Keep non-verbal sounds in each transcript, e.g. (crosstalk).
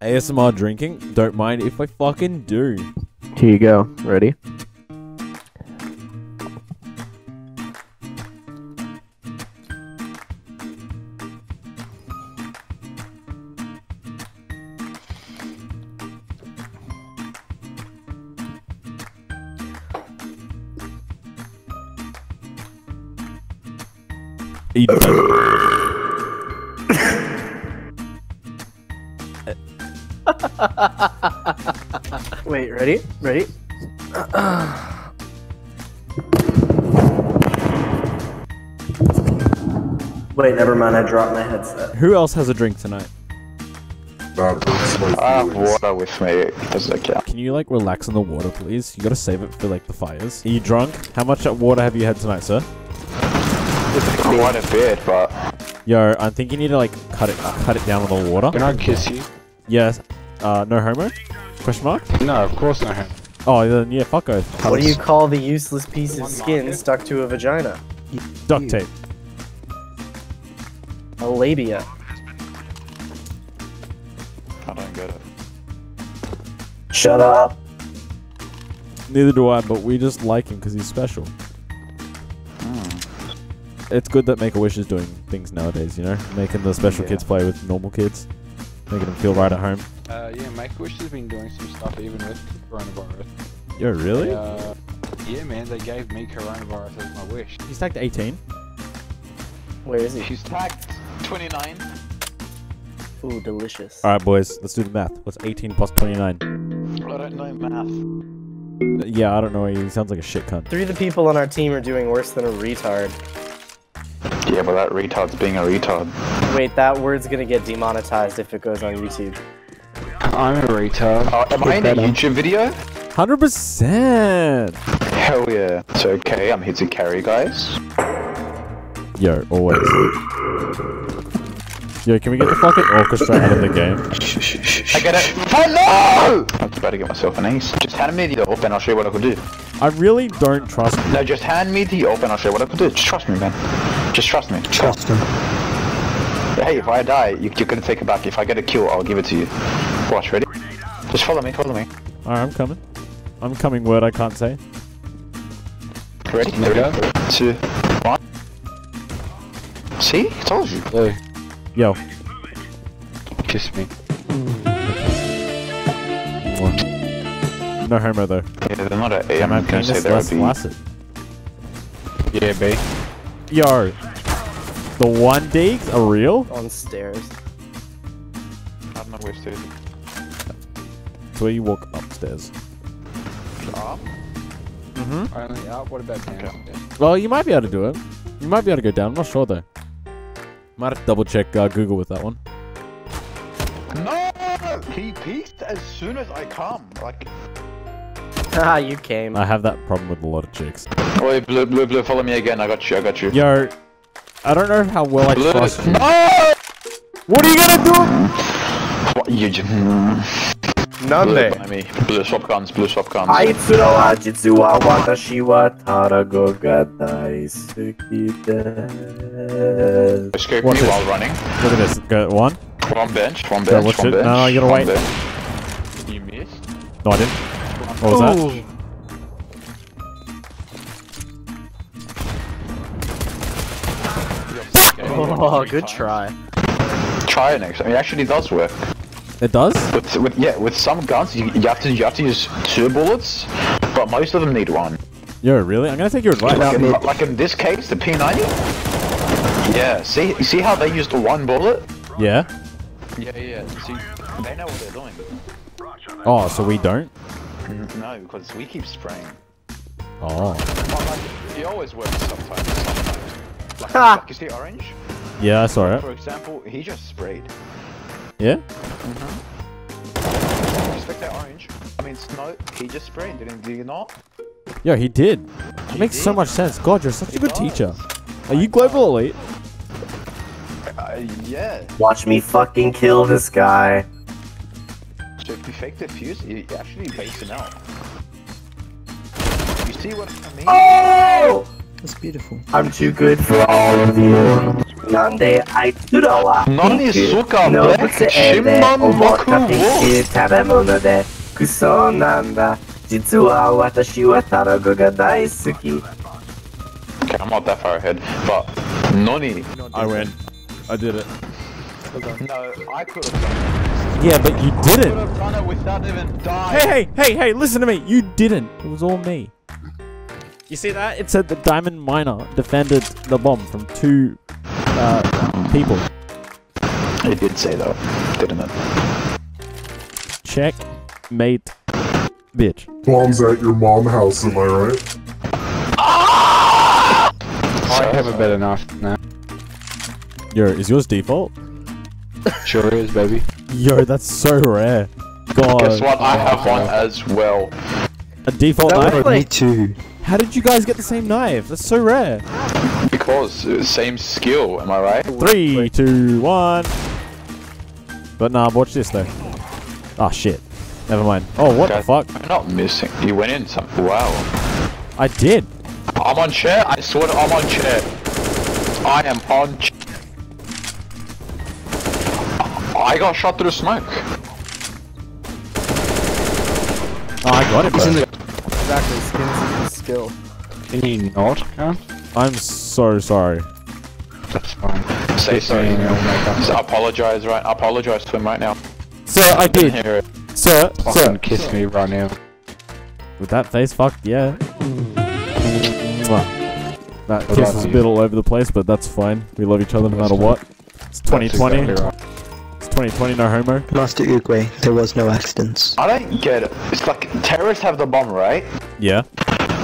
ASMR drinking? Don't mind if I fucking do. Here you go. Ready? Eat Wait, ready? Ready? Wait, never mind. I dropped my headset. Who else has a drink tonight? I have ah, water with me. Does that count? Can you like relax in the water, please? You gotta save it for like the fires. Are you drunk? How much water have you had tonight, sir? Quite a bit, but Yo, I think you need to like cut it, cut it down with the water. Can I kiss you? Yes. Uh, no homo? Question mark? No, of course not. Oh, then yeah, fuck oath. What do you call the useless piece of skin stuck to a vagina? Duct tape. A labia. I don't get it. Shut up. Neither do I, but we just like him because he's special. It's good that Make a Wish is doing things nowadays, you know, making the special Yeah. kids play with normal kids, making them feel right at home. Uh, yeah, Make a Wish has been doing some stuff even with coronavirus. Yeah, really? Uh, yeah, man, they gave me coronavirus as my wish. He's tagged 18. Where is he? She's tagged 29. Ooh, delicious. All right, boys, let's do the math. What's 18 plus 29? I don't know math. Yeah, I don't know. He sounds like a shit cunt. Three of the people on our team are doing worse than a retard. Yeah, but that retard's being a retard. Wait, that word's gonna get demonetized if it goes on YouTube. I'm a retard. Oh, am I in a. YouTube video? 100%! Hell yeah. It's okay, I'm here to carry, guys. Yo, always. Yo, can we get the fucking orchestra out of the game? Shh, shh, shh, shh. I get it. Oh no! I was about to get myself an ace. Just hand me the op and I'll show you what I could do. I really don't trust No, just hand me the op and I'll show you what I could do. Just trust me, man. Just trust me. Trust him. Hey, if I die, you, you're gonna take it back. If I get a kill, I'll give it to you. Watch, ready? Just follow me, follow me. Alright, I'm coming. I'm coming word I can't say. Ready? There we go. Two, one. See? I told you. Lou, Yo. kiss me. No homo though. Yeah, they're not a. Am I I'm gonna say they're a less B. flaccid? Yeah, B. Yo. The one digs are real? On stairs. I don't know where to. It's where you walk upstairs. Up? Mm-hmm. Only up. What about down? Well, you might be able to do it. You might be able to go down. I'm not sure though. Might have to double check uh, Google with that one. No! He peeked as soon as I come. Like. Haha, (laughs) you came. I have that problem with a lot of chicks. Wait, blue, blue, blue, follow me again. I got you. I got you. Yo, I don't know how well I Blue. trust you. No! What are you gonna do? What you? j- mm. Blue, None there. Blue shotguns, blue shotguns. Aitsura jitsuwa watashi wa tarago ga daisuki. Escape me while running. Look at this. Got one. From bench, from bench, from bench. No, you gotta wait. Bench. You missed? No, I didn't. What was that? Oh, good try. Try it next time. It actually does work. It does? With, with yeah, with some guns you, you have to you have to use two bullets, but most of them need one. Yo, really? I'm gonna take your advice. Like in, like in this case, the P90. Yeah. See see how they used one bullet? Yeah. Yeah, yeah. See, they know what they're doing. Oh, so we don't? Mm, no, because we keep spraying. Oh. But like, it always works sometimes. sometimes. Like, Ha! like you see orange? Yeah, I saw it. For example, he just sprayed. Yeah? Respect that orange. I mean, snow. He just sprayed. Didn't he? Did you not? Yeah, he did. It makes so much sense. God, you're such a good does. teacher. Are you global elite? Uh, yeah. Watch me fucking kill this guy. So if you fake the fuse, you actually base him out. You see what I mean? Oh! That's beautiful. I'm too good for all of you. Nande aituro wa Nani suka black shimman boku wo. 食べ物でクソなんだ実は私は卵が大好き Okay, I'm not that far ahead, but Nani. I win. I did it. No, I could have done Yeah, but you Could didn't. have done it without even dying. Hey, hey, hey, hey, listen to me. You didn't. It was all me. You see that? It said the diamond miner defended the bomb from two uh, people. It did say that, didn't it? Check, mate, bitch. Bombs at your mom house, am I right? I have a better knife now. Yo, is yours default? Sure is, baby. Yo, that's so rare. God. Guess what? I have one as well. A default That knife? like- Me too. How did you guys get the same knife? That's so rare. Because uh, same skill, am I right? Three, two, one. But nah, watch this though. Ah, shit. Never mind. Oh, what the fuck? I'm not missing. You went in some. Wow. I did. I'm on chair. I swear to- I'm on chair. I am on. Ch- I got shot through the smoke. Oh, I got it, He's in bro. the. Exactly, skins is skill. Can you not, cunt? I'm so sorry. That's fine. Say Kiss sorry. me and it'll make up. Just apologize right. I Apologize to him right now. Sir, I did. Hear it. Sir, Fucking sir. kiss me right now. With that face, fuck yeah. That I kiss love was a bit all over the place, but that's fine. We love each other no matter what. It's 2020. 2020, no homo. Master Oogway, there was no accidents. I don't get it. It's like terrorists have the bomb, right? Yeah,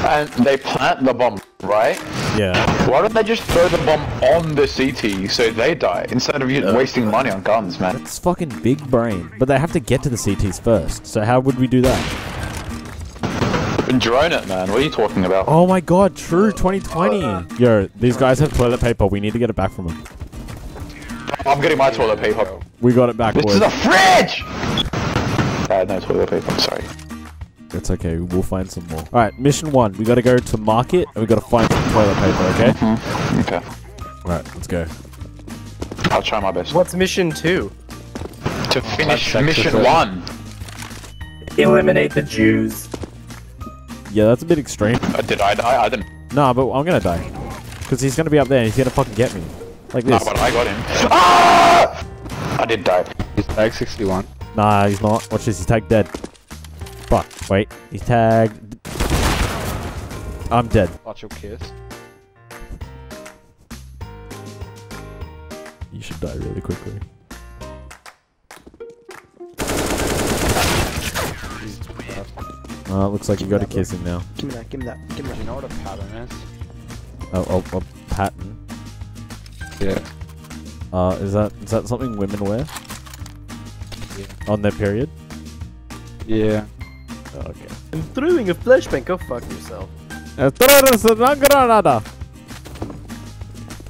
And they plant the bomb, right? yeah. Why don't they just throw the bomb on the CT so they die instead of you wasting money on guns, man? It's fucking big brain. But they have to get to the CTs first. So how would we do that? Drone it, man. What are you talking about? Oh my god, true 2020. Yo, these guys have toilet paper. We need to get it back from them. I'm getting my toilet paper. We got it back, This boys. is a fridge! I had no toilet paper, I'm sorry. It's okay, we'll find some more. Alright, mission one. We gotta go to market and we gotta find some toilet paper, okay? Okay. Alright, let's go. I'll try my best. What's mission two? To finish That's mission one. Eliminate the Jews. Yeah, that's a bit extreme. Uh, did I die? I didn't. Nah, but I'm gonna die. Because he's gonna be up there and he's gonna fucking get me. Like this. Nah, this. but I got him. Ah! I did die. He's tag 61. Nah, he's not. Watch this, he's tagged dead. Fuck, wait. He's tagged... I'm dead. Watch your kiss. You should die really quickly. Uh, looks like you gotta kiss him now. Give me that, give me that, give me that. You that. know what a pattern is? Oh, oh, a pattern. Yeah. Uh, is that is that something women wear Yeah. on their period? Yeah. Oh, okay. I'm throwing a flashbang. Go fuck yourself.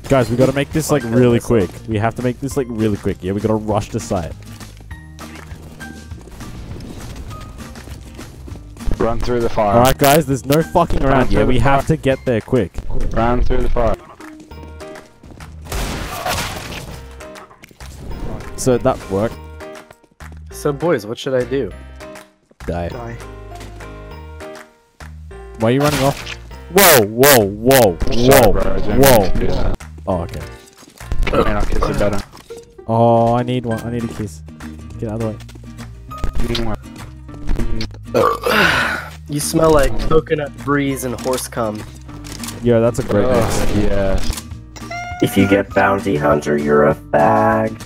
Guys, we gotta make this like really quick. We have to make this like really quick. Yeah, we gotta rush to site. Run through the fire. Alright, guys, there's no fucking around. here. we have to get there quick. Run through the fire. So that worked. So, boys, what should I do? Die. Die. Why are you running off? Whoa, whoa, whoa, Sorry, whoa, bro, whoa. mean to do that. Oh, okay. I mean, I'll kiss it better. Oh, I need one. I need a kiss. Get out of the way. (sighs) You smell like coconut breeze and horse cum. Yeah, that's a great mix. Oh, yes. If you get bounty hunter, you're a fag.